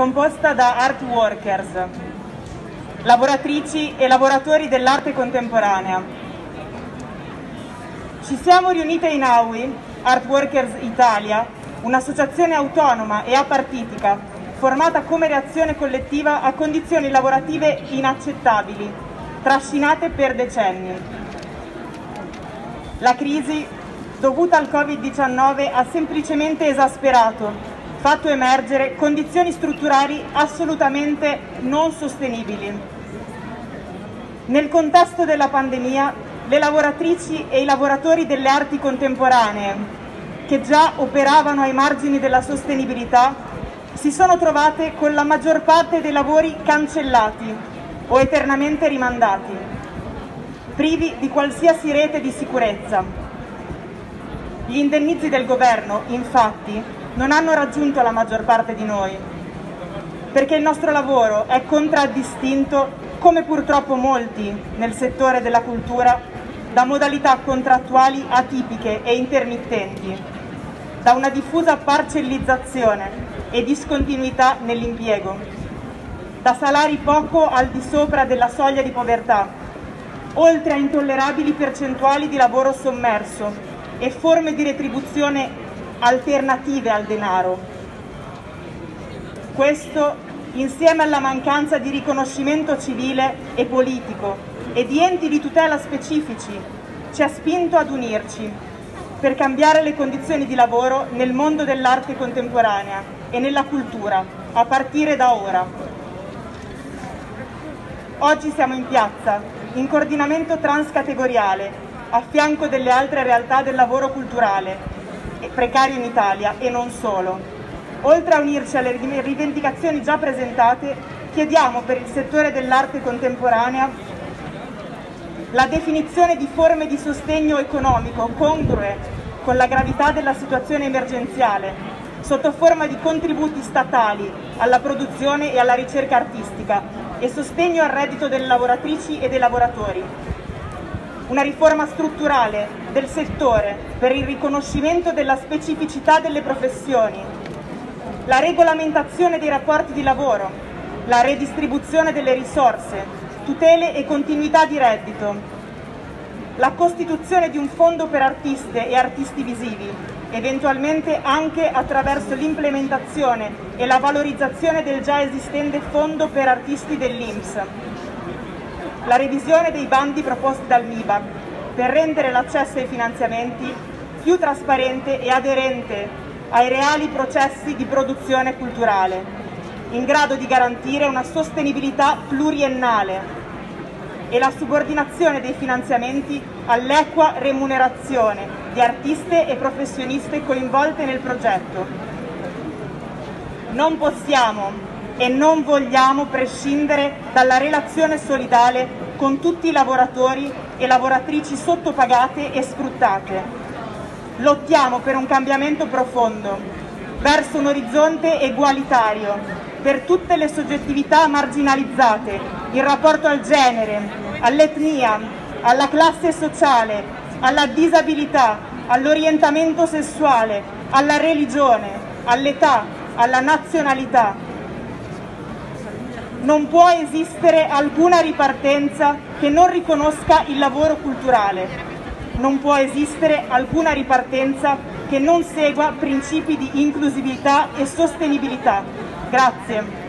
composta da art workers, lavoratrici e lavoratori dell'arte contemporanea. Ci siamo riunite in AUI, Art Workers Italia, un'associazione autonoma e apartitica formata come reazione collettiva a condizioni lavorative inaccettabili, trascinate per decenni. La crisi dovuta al Covid-19 ha semplicemente esasperato fatto emergere condizioni strutturali assolutamente non sostenibili. Nel contesto della pandemia, le lavoratrici e i lavoratori delle arti contemporanee, che già operavano ai margini della sostenibilità, si sono trovate con la maggior parte dei lavori cancellati o eternamente rimandati, privi di qualsiasi rete di sicurezza. Gli indennizi del governo, infatti, non hanno raggiunto la maggior parte di noi, perché il nostro lavoro è contraddistinto, come purtroppo molti nel settore della cultura, da modalità contrattuali atipiche e intermittenti, da una diffusa parcellizzazione e discontinuità nell'impiego, da salari poco al di sopra della soglia di povertà, oltre a intollerabili percentuali di lavoro sommerso e forme di retribuzione alternative al denaro. Questo, insieme alla mancanza di riconoscimento civile e politico e di enti di tutela specifici, ci ha spinto ad unirci per cambiare le condizioni di lavoro nel mondo dell'arte contemporanea e nella cultura, a partire da ora. Oggi siamo in piazza, in coordinamento transcategoriale, a fianco delle altre realtà del lavoro culturale, precario in Italia e non solo. Oltre a unirci alle rivendicazioni già presentate, chiediamo per il settore dell'arte contemporanea la definizione di forme di sostegno economico congrue con la gravità della situazione emergenziale, sotto forma di contributi statali alla produzione e alla ricerca artistica e sostegno al reddito delle lavoratrici e dei lavoratori, una riforma strutturale del settore per il riconoscimento della specificità delle professioni, la regolamentazione dei rapporti di lavoro, la redistribuzione delle risorse, tutele e continuità di reddito, la costituzione di un fondo per artiste e artisti visivi, eventualmente anche attraverso l'implementazione e la valorizzazione del già esistente fondo per artisti dell'INPS, la revisione dei bandi proposti dal MIBAC per rendere l'accesso ai finanziamenti più trasparente e aderente ai reali processi di produzione culturale, in grado di garantire una sostenibilità pluriennale e la subordinazione dei finanziamenti all'equa remunerazione di artiste e professioniste coinvolte nel progetto. Non possiamo e non vogliamo prescindere dalla relazione solidale con tutti i lavoratori e lavoratrici sottopagate e sfruttate. Lottiamo per un cambiamento profondo, verso un orizzonte egualitario per tutte le soggettività marginalizzate in rapporto al genere, all'etnia, alla classe sociale, alla disabilità, all'orientamento sessuale, alla religione, all'età, alla nazionalità, non può esistere alcuna ripartenza che non riconosca il lavoro culturale. Non può esistere alcuna ripartenza che non segua principi di inclusività e sostenibilità. Grazie.